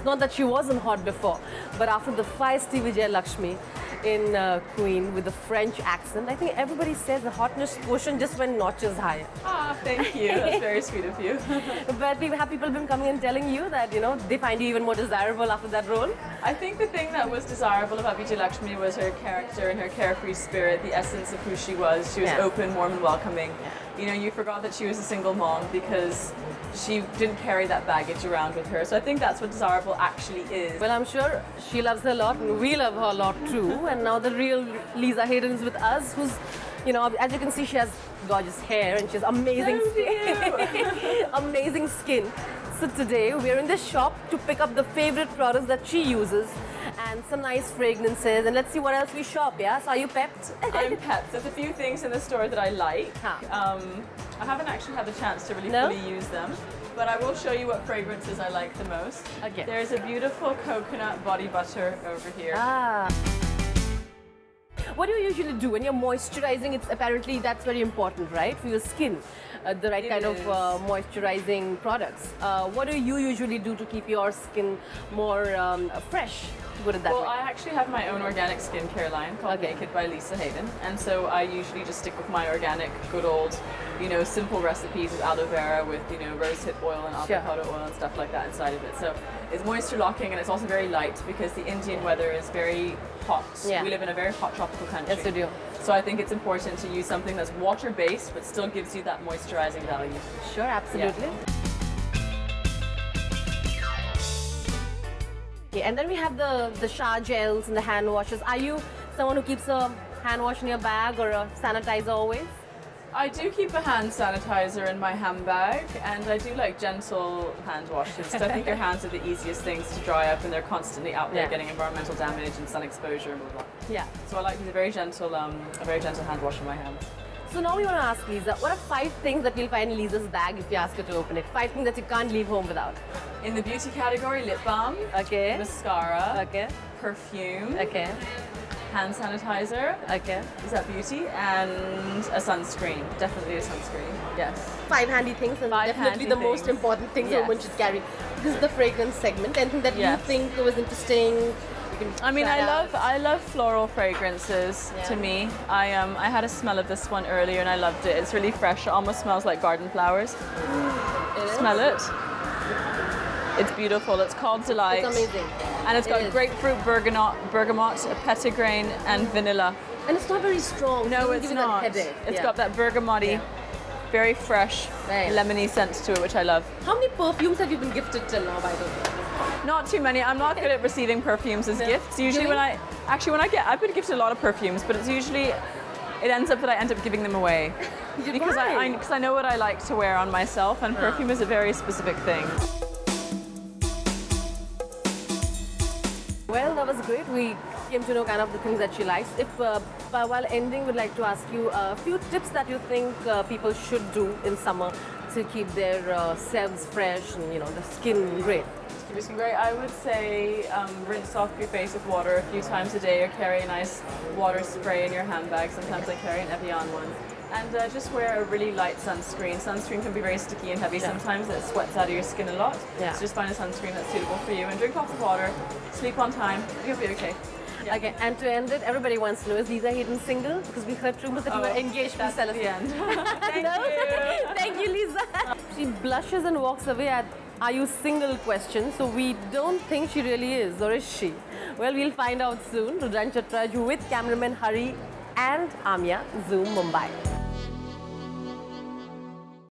It's not that she wasn't hot before, but after the feisty Vijay Lakshmi in uh, Queen with the French accent, I think everybody says the hotness quotient just went notches higher. Ah, thank you. That's very sweet of you. but we have people been coming and telling you that, you know, they find you even more desirable after that role? I think the thing that was desirable about Vijay Lakshmi was her character and her carefree spirit, the essence of who she was. She was Yeah. open, warm, and welcoming. Yeah. You know, you forgot that she was a single mom because she didn't carry that baggage around with her. So I think that's what desirable actually is. Well, I'm sure she loves her a lot, and we love her a lot too. And now the real Lisa Haydon is with us, who's, you know, as you can see, she has gorgeous hair and she has amazing skin. amazing skin. So today we're in this shop to pick up the favorite products that she uses and some nice fragrances. And let's see what else we shop. Yeah. So are you pepped? I'm pepped. There's a few things in the store that I like. Huh. Um, I haven't actually had the chance to really No? fully use them, but I will show you what fragrances I like the most. Okay. There's a beautiful coconut body butter over here. Ah. What do you usually do when you're moisturizing? It's apparently that's very important, right, for your skin, uh, the right It kind of uh, moisturizing products. Uh, what do you usually do to keep your skin more um, fresh? To put that Well, way. I actually have my own organic skincare line called Okay. Naked by Lisa Haydon, and so I usually just stick with my organic, good old, you know, simple recipes with aloe vera, with you know rosehip oil and Sure. avocado oil and stuff like that inside of it. So it's moisture locking and it's also very light because the Indian weather is very hot. Yeah. We live in a very hot tropical country. Yes, we do. So I think it's important to use something that's water based but still gives you that moisturizing value. Sure, absolutely. Okay, and then we have the the shower gels and the hand washes. Are you someone who keeps a hand wash in your bag or a sanitizer always? I do keep a hand sanitizer in my handbag, and I do like gentle hand washes. I think your hands are the easiest things to dry up, and they're constantly out there Yeah. getting environmental damage and sun exposure and blah blah. Yeah. So I like to use a very gentle, um, a very gentle hand wash on my hands. So now we want to ask Lisa, what are five things that you'll find in Lisa's bag if you ask her to open it? Five things that you can't leave home without. In the beauty category, lip balm, Okay. mascara, Okay. perfume, Okay. Hand sanitizer. Okay. Is that beauty? And a sunscreen. Definitely a sunscreen. Yes. Five handy things and Five definitely the most important things a Yes. woman should carry. This is the fragrance segment. Anything that Yes. you think was interesting. I mean, I out. love I love floral fragrances. Yeah. To me, I um I had a smell of this one earlier and I loved it. It's really fresh. It almost smells like garden flowers. It is. Smell it. It's beautiful. It's called Delight. It's amazing. And it's got is. grapefruit, bergamot, bergamot, petitgrain, and vanilla. And it's not very strong. No, it's give you that not. It's Yeah. got that bergamoty, Yeah. very fresh, Right. lemony scent to it, which I love. How many perfumes have you been gifted till now, by the way? Not too many. I'm not good at receiving perfumes as No. gifts. Usually, when I actually when I get, I've been gifted a lot of perfumes, but it's usually it ends up that I end up giving them away because I because I, know what I like to wear on myself, and perfume is a very specific thing. Well, that was great. We came to know kind of the things that she likes. If uh, while ending, we'd like to ask you a few tips that you think uh, people should do in summer to keep their uh, selves fresh and you know the skin great. Keep your skin great. I would say um, rinse off your face with water a few times a day, or carry a nice water spray in your handbag. Sometimes I carry an Evian one. And uh, just wear a really light sunscreen. Sunscreen can be very sticky and heavy Yeah. sometimes. It sweats out of your skin a lot. Yeah. So just find a sunscreen that's suitable for you and drink lots of water. Sleep on time. You'll be okay. Yeah. Okay, and to end it, everybody wants to know is Lisa Haydon single? Because we heard rumors that you were Oh, engaged. That's Please tell at us. the end. Thank No? you. Thank you, Lisa. she blushes and walks away at are you single question. So we don't think she really is, or is she? Well, we'll find out soon. Rudran Chatraj with cameraman Hari and Amya, Zoom Mumbai.